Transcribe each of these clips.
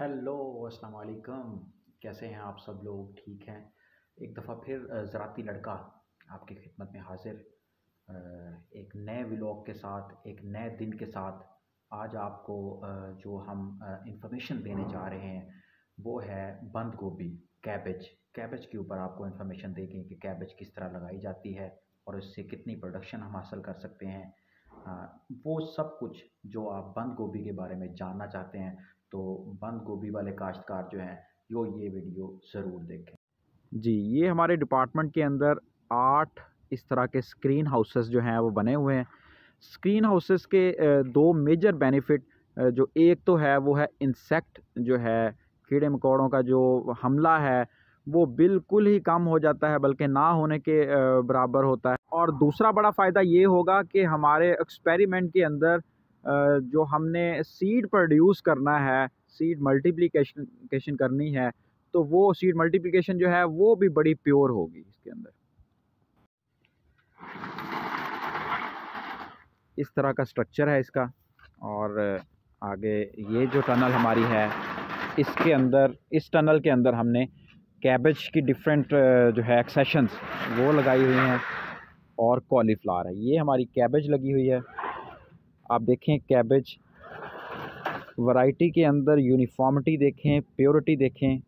Hello अस्सलाम वालेकुम कैसे हैं आप सब लोग? ठीक हैं? एक दफ़ा फिर ज़राती लड़का आपकी खिदमत में हाज़िर। एक नए व्लॉग के साथ, एक नए दिन के साथ आज आपको जो हम इंफॉर्मेशन देने जा रहे हैं, वो है बंद गोभी कैबेज कैबेज के ऊपर आपको इंफॉर्मेशन देंगे कि कैबेज किस तरह लगाई जाती है और इससे कितनी प्रोडक्शन हम हासिल कर सकते हैं। वो सब कुछ जो आप बंद गोभी के बारे में जानना चाहते हैं तो बंद गोभी वाले काश्तकार जो हैं, यो ये वीडियो ज़रूर देखें। जी, ये हमारे डिपार्टमेंट के अंदर आठ इस तरह के स्क्रीन हाउसेस जो हैं, वो बने हुए हैं। स्क्रीन हाउसेस के दो मेजर बेनिफिट जो एक तो है, वो है इंसेक्ट जो है, कीड़े मकोड़ों का जो हमला है, वो बिल्कुल ही कम हो जाता है, बल्कि ना होने के बराबर होता है। और दूसरा बड़ा फ़ायदा ये होगा कि हमारे एक्सपेरिमेंट के अंदर जो हमने सीड प्रोड्यूस करना है सीड मल्टीप्लिकेशन करनी है तो वो सीड मल्टीप्लिकेशन जो है, वो भी बड़ी प्योर होगी इसके अंदर। इस तरह का स्ट्रक्चर है इसका, और आगे ये जो टनल हमारी है, इसके अंदर, इस टनल के अंदर हमने कैबेज की डिफरेंट जो है एक्सेशंस वो लगाई हुई हैं, और कॉलीफ्लावर है। ये हमारी कैबेज लगी हुई है। आप देखें कैबेज वैरायटी के अंदर यूनिफॉर्मिटी देखें प्योरिटी देखें,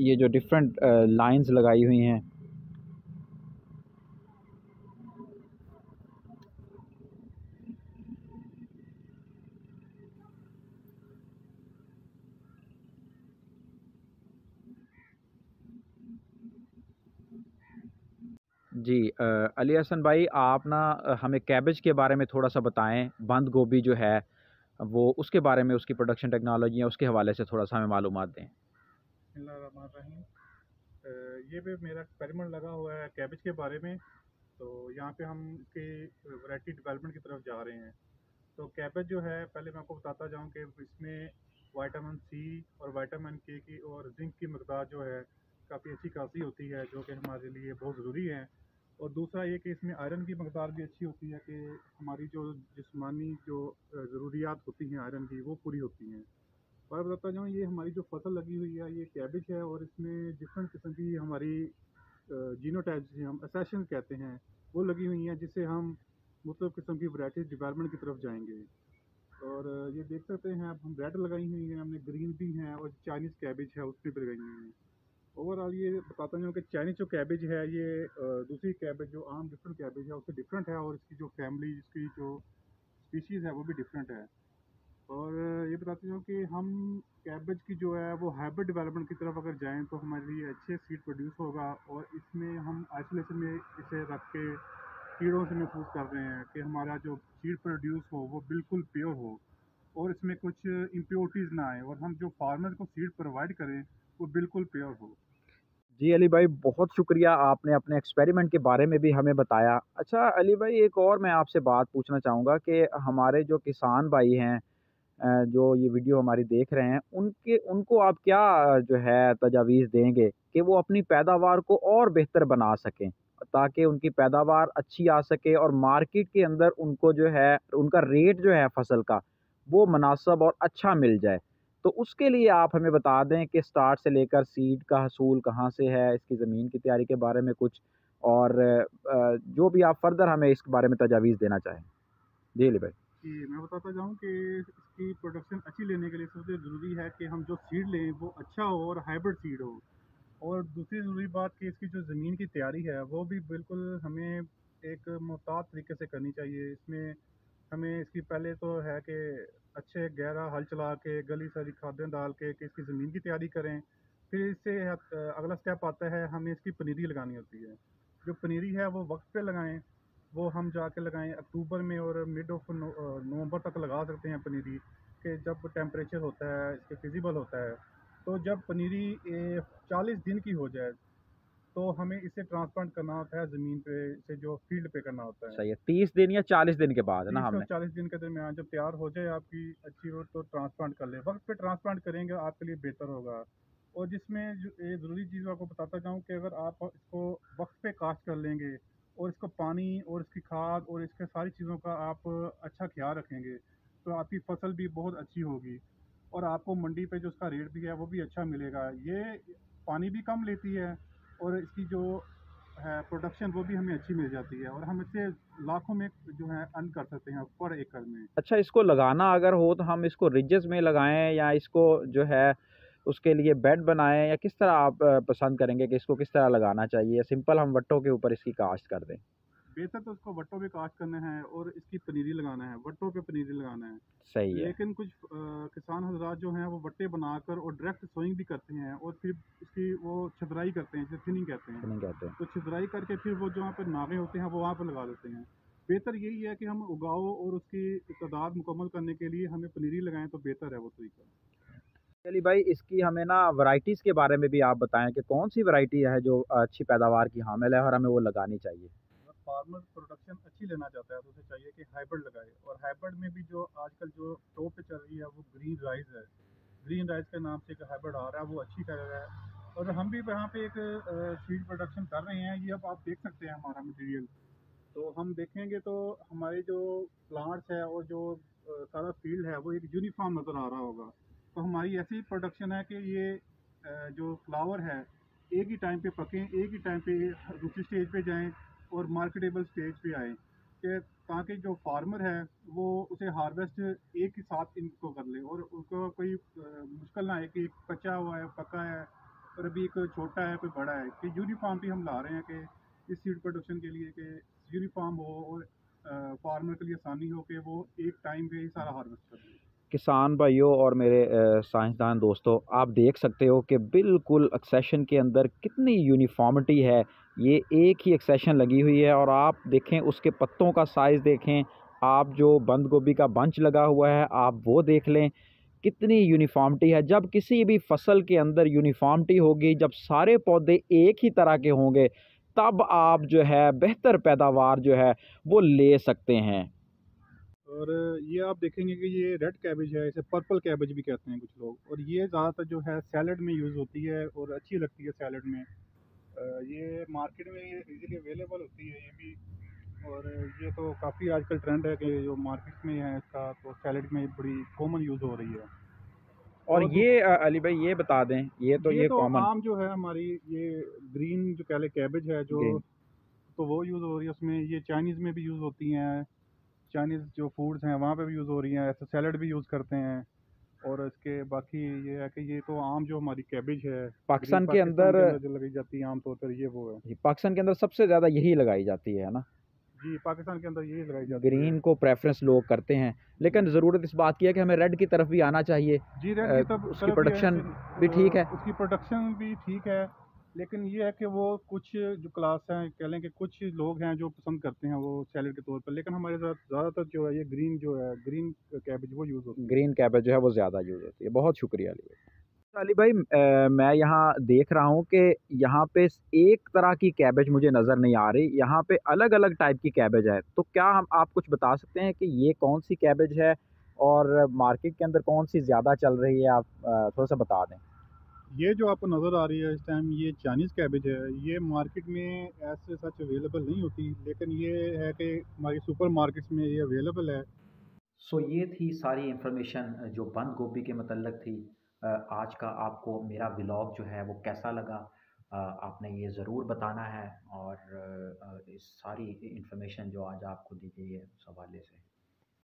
ये जो डिफरेंट लाइंस लगाई हुई हैं जी अली हसन भाई, आप ना हमें कैबेज के बारे में थोड़ा सा बताएँ। बंद गोभी जो है, वो उसके बारे में, उसकी प्रोडक्शन टेक्नोलॉजी है उसके हवाले से थोड़ा सा हमें मालूम दें। ये भी मेरा एक्सपेरिमेंट लगा हुआ है कैबेज के बारे में। तो यहाँ पे हम इसकी वैरायटी डेवलपमेंट की तरफ़ जा रहे हैं। तो कैबेज जो है, पहले मैं आपको बताता जाऊँ कि इसमें वाइटामिन सी और वाइटामिन के की और जिंक की मकदार जो है, काफ़ी अच्छी खासी होती है, जो कि हमारे लिए बहुत ज़रूरी है। और दूसरा ये कि इसमें आयरन की मकदार भी अच्छी होती है कि हमारी जो जिसमानी जो ज़रूरियात होती हैं आयरन की, वो पूरी होती हैं। और बताता जाऊँ, ये हमारी जो फ़सल लगी हुई है, ये कैबिज है और इसमें डिफरेंट किस्म की हमारी जीनोटाइप जिसे हम असेशन कहते हैं, वो लगी हुई हैं जिससे हम मतलब किस्म की वराइटी डिवेलपमेंट की तरफ़ जाएँगे। और ये देख सकते हैं, अब हम रेड लगाई हुई हैं, हमने ग्रीन भी हैं और चाइनीज़ कैबिज है उसमें भी लगाई हुई हैं। ओवरऑल ये बताता हूँ कि चाइनीज़ जो कैबेज है, ये दूसरी कैबेज जो आम डिफरेंट कैबेज है, उससे डिफरेंट है और इसकी जो फैमिली इसकी जो स्पीशीज़ है वो भी डिफरेंट है। और ये बताते हूँ कि हम कैबेज की जो है वो हाइब्रिड डेवलपमेंट की तरफ़ अगर जाएँ तो हमारे लिए अच्छे सीड प्रोड्यूस होगा और इसमें हम आइसोलेशन में इसे रख के कीड़ों से महफूज कर रहे हैं कि हमारा जो सीड प्रोड्यूस हो वो बिल्कुल प्योर हो और इसमें कुछ इम्प्योरिटीज़ ना आए और हम जो फार्मर को सीड प्रोवाइड करें वो बिल्कुल प्योर हो। जी अली भाई, बहुत शुक्रिया आपने अपने एक्सपेरिमेंट के बारे में भी हमें बताया। अच्छा अली भाई, एक और मैं आपसे बात पूछना चाहूँगा कि हमारे जो किसान भाई हैं जो ये वीडियो हमारी देख रहे हैं, उनके, उनको आप क्या जो है तजावीज़ देंगे कि वो अपनी पैदावार को और बेहतर बना सकें, ताकि उनकी पैदावार अच्छी आ सके और मार्केट के अंदर उनको जो है, उनका रेट जो है फ़सल का, वो मुनासब और अच्छा मिल जाए। तो उसके लिए आप हमें बता दें कि स्टार्ट से लेकर सीड का हसूल कहाँ से है, इसकी ज़मीन की तैयारी के बारे में कुछ और जो भी आप फर्दर हमें इसके बारे में तजावीज़ देना चाहें। जी अली भाई। जी, मैं बताता जाऊँ कि इसकी प्रोडक्शन अच्छी लेने के लिए सबसे ज़रूरी है कि हम जो सीड लें वो अच्छा हो और हाइब्रिड सीड हो। और दूसरी ज़रूरी बात कि इसकी जो ज़मीन की तैयारी है वो भी बिल्कुल हमें एक मोहतात तरीके से करनी चाहिए। इसमें हमें इसकी पहले तो है कि अच्छे गहरा हल चला के, गली सारी खादें डाल के, कि इसकी ज़मीन की तैयारी करें। फिर इससे अगला स्टेप आता है, हमें इसकी पनीरी लगानी होती है। जो पनीरी है, वो वक्त पे लगाएँ, वो हम जाके लगाएँ। अक्टूबर में और मिड ऑफ़ नवंबर तक लगा सकते हैं पनीरी, कि जब टेम्परेचर होता है, इसके फिजिबल होता है। तो जब पनीरी चालीस दिन की हो जाए तो हमें इसे ट्रांसप्लांट करना होता है ज़मीन पे से जो फ़ील्ड पे करना होता है। सही है तीस दिन या चालीस दिन के बाद है ना हमने? चालीस दिन के दरमियान जब तैयार हो जाए आपकी अच्छी रोड तो ट्रांसप्लांट कर ले। वक्त पे ट्रांसप्लांट करेंगे आपके लिए बेहतर होगा। और जिसमें ये ज़रूरी चीज़ आपको बताता जाऊँ कि अगर आप इसको वक्त पे काश्त कर लेंगे और इसको पानी और इसकी खाद और इसके सारी चीज़ों का आप अच्छा ख्याल रखेंगे तो आपकी फ़सल भी बहुत अच्छी होगी। और आपको मंडी पे जो उसका रेट भी है वो भी अच्छा मिलेगा। ये पानी भी कम लेती है और इसकी जो, है प्रोडक्शन वो भी हमें अच्छी मिल जाती है और हम इससे लाखों में जो है अर्न कर सकते हैं पर एकड़ में। अच्छा इसको लगाना अगर हो तो हम इसको रिजेस में लगाएँ या इसको जो है उसके लिए बेड बनाएँ या किस तरह आप पसंद करेंगे कि इसको किस तरह लगाना चाहिए? सिंपल हम वट्टों के ऊपर इसकी कास्ट कर दें। बेहतर तो उसको वट्टों पे काश्त करना है और इसकी पनीरी लगाना है वट्टों पे पनीरी लगाना है। सही है। लेकिन कुछ आ, किसान हजरात जो हैं वो वट्टे बनाकर और डायरेक्ट सोइंग भी करते हैं और फिर इसकी वो छदराई करते हैं जिसे थिनिंग कहते हैं। थिनिंग कहते हैं। तो छदराई करके फिर वो जहाँ पर नागे होते हैं वो वहाँ पर लगा देते हैं। बेहतर यही है कि हम उगाओ और उसकी तादाद मुकम्मल करने के लिए हमें पनीरी लगाएँ तो बेहतर है वो तरीका। चलिए भाई इसकी हमें ना वैरायटीज़ के बारे में भी आप बताएँ कि कौन सी वैरायटी है जो अच्छी पैदावार की हामिल है और हमें वो लगानी चाहिए। फार्मर प्रोडक्शन अच्छी लेना चाहता है तो उसे चाहिए कि हाइब्रिड लगाए। और हाइब्रिड में भी जो आजकल जो टॉप पे चल रही है, वो ग्रीन राइस है। ग्रीन राइस के नाम से एक हाइब्रिड आ रहा है, वो अच्छी कर रहा है। और हम भी यहाँ पे एक सीड प्रोडक्शन कर रहे हैं, ये अब आप देख सकते हैं हमारा मटेरियल तो हम देखेंगे तो हमारे जो प्लांट्स है और जो सारा फ़ील्ड है, वो एक यूनिफॉर्म नज़र आ रहा होगा। तो हमारी ऐसी प्रोडक्शन है कि ये जो फ्लावर है, एक ही टाइम पे पकें, एक ही टाइम पे दूसरी स्टेज पे जाएँ। और मार्केटेबल स्टेज पे आए कि ताकि जो फार्मर है, वो उसे हार्वेस्ट एक ही साथ इनको कर ले और उसको कोई मुश्किल ना है कि एक कच्चा हुआ है, पका है और अभी एक छोटा है, कोई बड़ा है कि यूनिफॉर्म भी हम ला रहे हैं कि इस सीड प्रोडक्शन के लिए कि यूनिफॉर्म हो और फार्मर के लिए आसानी हो कि वो एक टाइम पे ही सारा हार्वेस्ट कर ले। किसान भाइयों और मेरे साइंसदान दोस्तों, आप देख सकते हो कि बिल्कुल एक्सेशन के अंदर कितनी यूनिफॉर्मिटी है ये एक ही एक्सेशन लगी हुई है और आप देखें उसके पत्तों का साइज़ देखें, आप जो बंद गोभी का बंच लगा हुआ है, आप वो देख लें। कितनी यूनिफॉर्मिटी है। जब किसी भी फ़सल के अंदर यूनिफॉर्मिटी होगी, जब सारे पौधे एक ही तरह के होंगे, तब आप जो है बेहतर पैदावार जो है वो ले सकते हैं। और ये आप देखेंगे कि ये रेड कैबेज है, इसे पर्पल कैबेज भी कहते हैं कुछ लोग। और ये ज़्यादातर जो है सैलड में यूज़ होती है और अच्छी लगती है सैलड में। ये मार्केट में ये इजीली अवेलेबल होती है ये भी। और ये तो काफ़ी आजकल ट्रेंड है कि जो मार्केट में है इसका तो सैलड में बड़ी कॉमन यूज़ हो रही है। और, और ये अली भाई ये बता दें ये तो ये, ये तो कॉमन आम जो है हमारी ये ग्रीन जो कह ले कैबेज है जो तो वो यूज़ हो रही है उसमें ये चाइनीज़ में भी यूज़ होती हैं। चाइनीज़ जो फूड्स हैं वहाँ पे भी यूज़ हो रही हैं ऐसे सैलड भी यूज़ करते हैं। और इसके बाकी ये है कि ये तो आम जो हमारी कैबेज है पाकिस्तान के अंदर जो लगाई जाती है आमतौर पर ये वो है। पाकिस्तान के अंदर सबसे ज़्यादा यही लगाई जाती है ना? जी पाकिस्तान के अंदर यही लगाई जाती ग्रीन को प्रेफरेंस लोग करते हैं लेकिन ज़रूरत इस बात की है कि हमें रेड की तरफ़ भी आना चाहिए। जी रेड की तरफ़ उसकी प्रोडक्शन भी ठीक है। उसकी प्रोडक्शन भी ठीक है। लेकिन ये है कि वो कुछ जो क्लास हैं कह लें कि कुछ लोग हैं जो पसंद करते हैं वो सैलड के तौर पर लेकिन हमारे साथ ज़्यादातर जो है ये ग्रीन जो है ग्रीन कैबेज वो यूज़ होती है। ग्रीन कैबेज जो है वो ज़्यादा यूज़ होती है। बहुत शुक्रिया अली भाई। अली भाई आ, मैं यहाँ देख रहा हूँ कि यहाँ पे एक तरह की कैबेज मुझे नज़र नहीं आ रही। यहाँ पे अलग अलग टाइप की कैबेज है। तो क्या हम आप कुछ बता सकते हैं कि ये कौन सी कैबेज है और मार्केट के अंदर कौन सी ज़्यादा चल रही है? आप थोड़ा सा बता दें। ये जो आपको नज़र आ रही है इस टाइम ये चाइनीज़ कैबेज है, ये मार्केट में ऐसे सच अवेलेबल नहीं होती, लेकिन ये है कि हमारी सुपर मार्केट्स में ये अवेलेबल है। सो ये थी सारी इंफॉर्मेशन जो बंद गोभी के मतलब थी। आज का आपको मेरा ब्लॉग जो है वो कैसा लगा आपने ये ज़रूर बताना है और इस सारी इंफॉर्मेशन जो आज आपको दी गई है उस हवाले से।